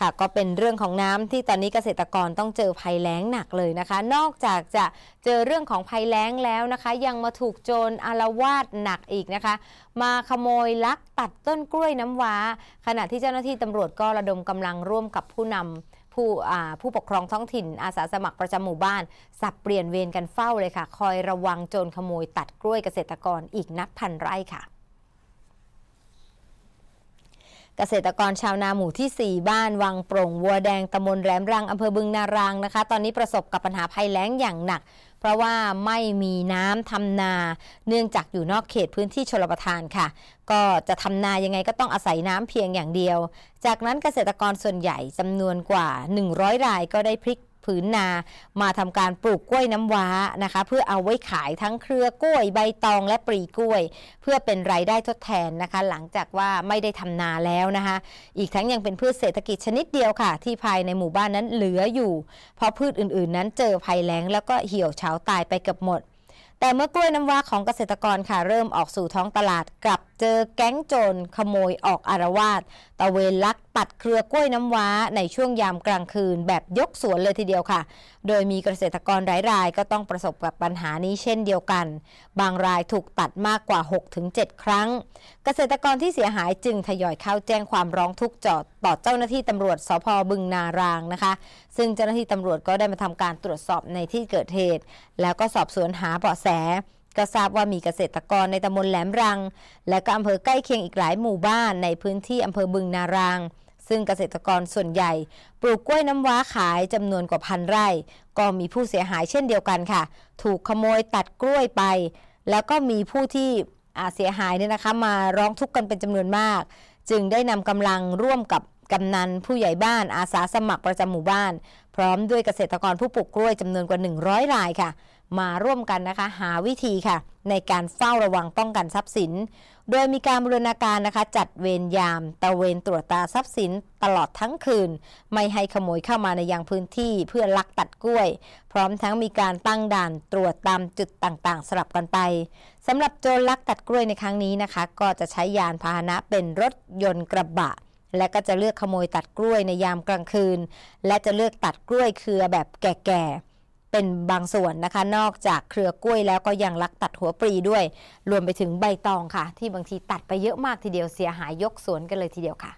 ค่ะก็เป็นเรื่องของน้ำที่ตอนนี้เกษตรกรต้องเจอภัยแล้งหนักเลยนะคะ นอกจากจะเจอเรื่องของภัยแล้งแล้วนะคะ ยังมาถูกโจรอารวาสหนักอีกนะคะ มาขโมยลักตัดต้นกล้วยน้ำว้า ขณะที่เจ้าหน้าที่ตำรวจก็ระดมกำลังร่วมกับผู้นำผู้ผู้ปกครองท้องถิ่นอาสาสมัครประจำหมู่บ้าน สับเปลี่ยนเวรกันเฝ้าเลยค่ะ คอยระวังโจรขโมยตัดกล้วยเกษตรกรอีกนับพันไร่ค่ะ เกษตรกรชาวนาหมู่ที่ 4 บ้านวังโปร่งวัวแดงตำบลแหลมรังอำเภอบึงนารางนะคะ ตอนนี้ประสบกับปัญหาภัยแล้งอย่างหนัก เพราะว่าไม่มีน้ำทำนา เนื่องจากอยู่นอกเขตพื้นที่ชลประทานค่ะ ก็จะทำนายังไงก็ต้องอาศัยน้ำเพียงอย่างเดียว จากนั้นเกษตรกรส่วนใหญ่จำนวนกว่า 100 รายก็ได้พลิก ผืนนามาทำการปลูกกล้วยน้ำว้านะคะ เพื่อเอาไว้ขายทั้งเครือกล้วยใบตองและปรีกล้วย เพื่อเป็นรายได้ทดแทนนะคะ หลังจากว่าไม่ได้ทำนาแล้วนะคะ อีกทั้งยังเป็นพืชเศรษฐกิจชนิดเดียวค่ะ ที่ภายในหมู่บ้านนั้นเหลืออยู่ เพราะพืชอื่นๆ นั้นเจอภัยแล้ง แล้วก็เหี่ยวเฉาตายไปเกือบหมด แต่เมื่อกล้วยน้ำว้าของเกษตรกรค่ะเริ่มออกสู่ท้องตลาดกลับเจอแก๊งโจรขโมยออกอารวาสตะเวนลักตัดเครือกล้วยน้ำว้าในช่วงยามกลางคืน แบบยกสวนเลยทีเดียวค่ะ โดยมีเกษตรกรหลายรายก็ต้องประสบกับปัญหานี้เช่นเดียวกัน บางรายถูกตัดมากกว่า 6-7 ครั้ง เกษตรกรที่เสียหายจึงทยอยเข้าแจ้งความร้องทุกข์จอดต่อเจ้าหน้าที่ตำรวจสพบึงนารางนะคะ ซึ่งเจ้าหน้าที่ตำรวจก็ได้มาทำการตรวจสอบในที่เกิดเหตุ แล้วก็สอบสวนหาเบาะแส ก็ทราบว่ามีเกษตรกรในตำบลแหลมรัง และก็อำเภอใกล้เคียงอีกหลายหมู่บ้านในพื้นที่อำเภอบึงนาราง ซึ่งเกษตรกรส่วนใหญ่ ปลูกกล้วยน้ำว้าขายจำนวนกว่าพันไร่ ก็มีผู้เสียหายเช่นเดียวกันค่ะ ถูกขโมยตัดกล้วยไป แล้วก็มีผู้ที่เสียหายเนี่ยนะคะมาร้องทุกข์กันเป็นจำนวนมาก จึงได้นำกำลังร่วมกับกำนันผู้ใหญ่บ้านอาสาสมัครประจำหมู่บ้าน พร้อมด้วยเกษตรกรผู้ปลูกกล้วยจำนวนกว่า 100 รายค่ะมาร่วมกันนะคะ หาวิธีค่ะ ในการเฝ้าระวังป้องกันทรัพย์สิน โดยมีการบูรณาการนะคะ จัดเวรยามตะเวนตรวจตาทรัพย์สินตลอดทั้งคืน ไม่ให้ขโมยเข้ามาในยังพื้นที่เพื่อลักตัดกล้วย พร้อมทั้งมีการตั้งด่านตรวจตามจุดต่างๆ สลับกันไปสำหรับโจรลักตัดกล้วยในครั้งนี้นะคะ ก็จะใช้ยานพาหนะเป็นรถยนต์กระบะและก็จะเลือกขโมยตัดกล้วยในยามกลางคืน และจะเลือกตัดกล้วยเครือแบบแก่ๆ เป็นบางส่วนนะคะ นอกจากเครือกล้วยแล้วก็ยังลักตัดหัวปรีด้วย รวมไปถึงใบตองค่ะ ที่บางทีตัดไปเยอะมากทีเดียวเสียหายยกสวนกันเลยทีเดียวค่ะ